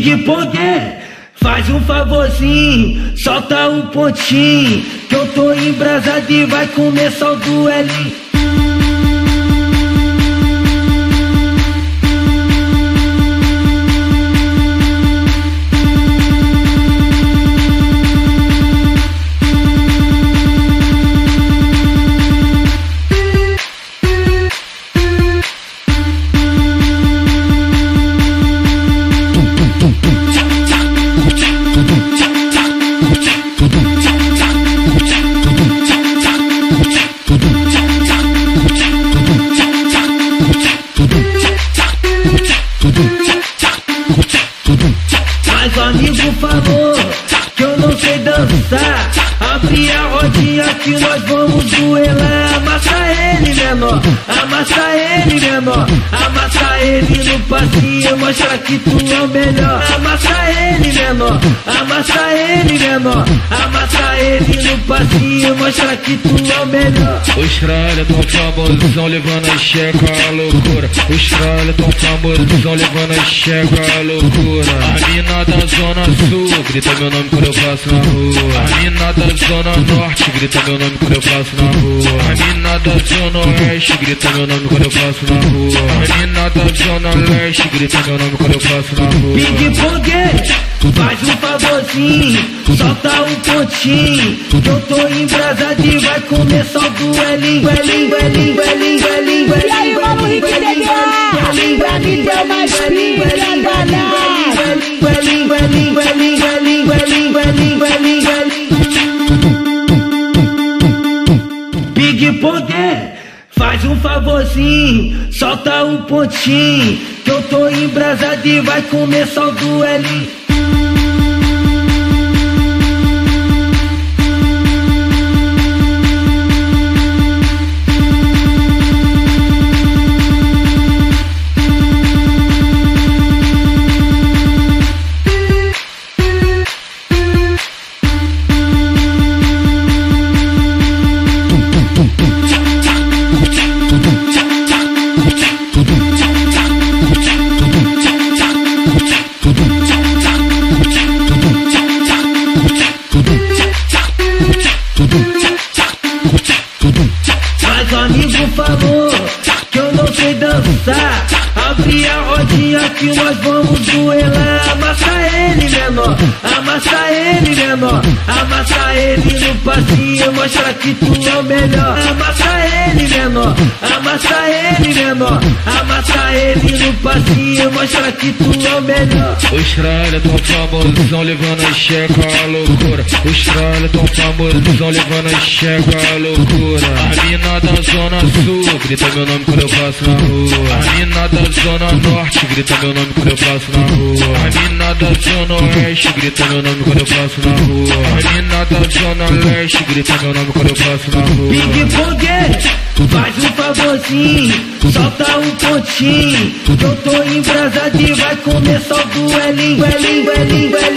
Big Poder, faz um favorzinho, solta um pontinho, que eu tô embrasado e vai começar o duelinho. Mas o amigo falou que eu não sei dançar. Abre a rodinha que nós vamos duelar. Amassa ele, menor. Amassa ele, menor. Amassa ele no passinho. Mostra que tu é o melhor. Amassa ele, menor. Amassa ele, menor. Amassa ele no passinho. Mostra que tu é o melhor. Os tralha tão famosão levando a checa a loucura. Os tralha tão famosão levando a checa a loucura. A mina da zona sul grita meu nome quando eu passo na rua. A mina da zona norte grita meu nome quando eu passo na rua. A mina da zona oeste grita meu nome quando eu passo na rua. A mina da zona leste grita meu nome quando eu passo na rua. Big Poder, faz um favorzinho, solta um pontinho, eu tô embrasado e vai começar o duelinho, duelinho, duelinho, duelinho, duelinho, E aí, Rick DDR, pra mim deu mais pica, danado. duelinho, duelinho, duelinho, duelinho, duelinho, duelinho, duelinho, duelinho. Big Poder, faz um favorzinho, solta um pontinho, que eu tô embrasado e vai começar o duelinho. Mas Abre a rodinha que nós vamos duelar. Amassa ele, menor. Amassa ele, menor. Amassa ele no passinho. Mostra que tu é o melhor. Amassa ele, menor. Amassa ele, menor. Amassa ele no passinho. Mostra que tu é o melhor. Os tralha tão famosão levando a checa a loucura. Os tralha tão famosão levando a checa a loucura. A mina da zona sul grita meu nome quando eu passo na rua. A mina da zona Zona Norte grita meu nome quando eu passo na rua. A mina da Zona Oeste grita meu nome quando eu passo na rua. A mina da Zona Leste grita meu nome quando eu passo na rua. Big Bong, faz um favorzinho, solta um pontinho. Que eu tô embrasado e vai começar o duelinho, duelinho, duelinho, duelinho.